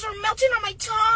fingers are melting on my tongue.